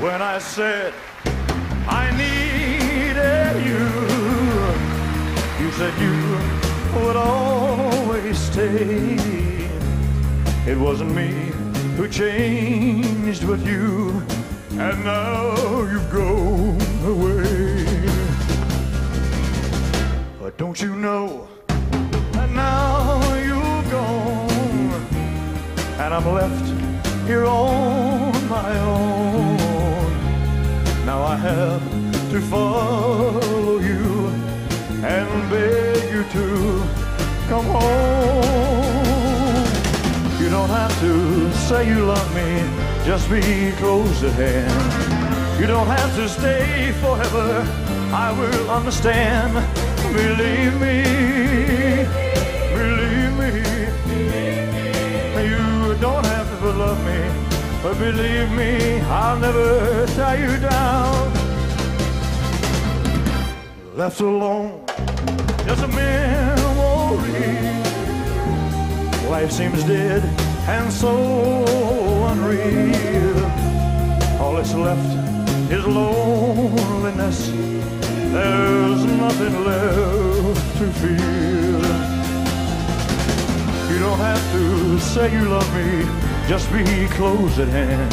when I said I needed you. You said you would always stay. It wasn't me who changed, but you. And now you've gone away. But don't you know that now you're gone and I'm left here on my own. I have to follow you and beg you to come home. You don't have to say you love me, just be close at hand. You don't have to stay forever, I will understand. Believe me, believe me. You don't have to love me, but believe me, I'll never tie you down. Left alone, just a memory. Life seems dead and so unreal. All that's left is loneliness. There's nothing left to feel. You don't have to say you love me, just be close at hand.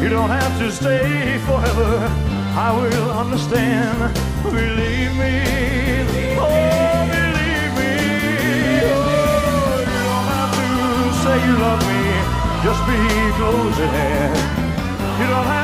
You don't have to stay forever, I will understand. Believe me, oh, believe me. Oh, you don't have to say you love me, just be close at hand. You don't have